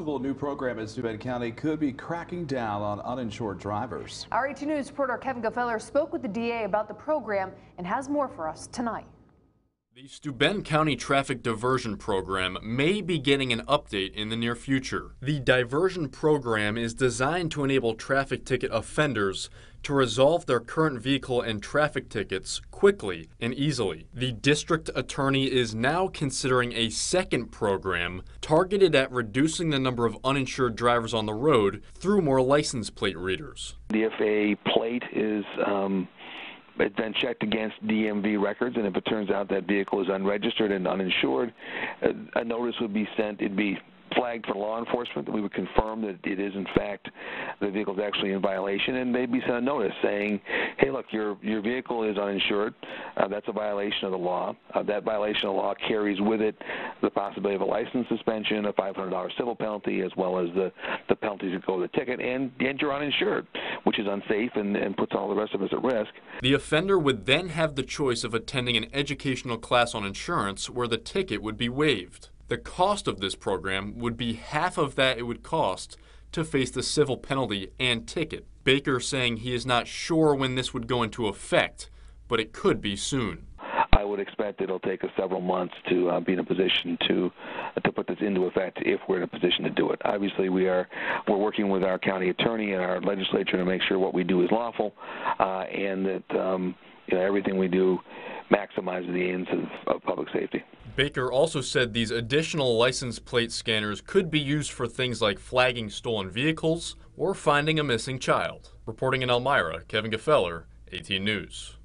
possible new program in Steuben County could be cracking down on uninsured drivers. Our 18 News reporter Kevin Gefeller spoke with the DA about the program and has more for us tonight. The Steuben County Traffic Diversion Program may be getting an update in the near future. The diversion program is designed to enable traffic ticket offenders to resolve their current vehicle and traffic tickets quickly and easily. The district attorney is now considering a second program targeted at reducing the number of uninsured drivers on the road through more license plate readers. If a plate is um it's then checked against DMV records, and if it turns out that vehicle is unregistered and uninsured, a, notice would be sent. It'd be flagged for law enforcement. We would confirm that it is in fact the vehicle is actually in violation, and they'd be sent a notice saying, "Hey, look, your your vehicle is uninsured. Uh, that's a violation of the law. Uh, that violation of the law carries with it the possibility of a license suspension, a $500 civil penalty, as well as the the penalties that go with the ticket, and and you're uninsured, which is unsafe and, and puts all the rest of us at risk." The offender would then have the choice of attending an educational class on insurance, where the ticket would be waived. The cost of this program would be half of that it would cost to face the civil penalty and ticket. Baker saying he is not sure when this would go into effect, but it could be soon. I would expect it'll take us several months to uh, be in a position to to into effect if we're in a position to do it. Obviously, we are we're working with our county attorney and our legislature to make sure what we do is lawful uh, and that um, you know everything we do maximizes the ends of, of public safety. Baker also said these additional license plate scanners could be used for things like flagging stolen vehicles or finding a missing child. Reporting in Elmira, Kevin Gefeller, 18 News.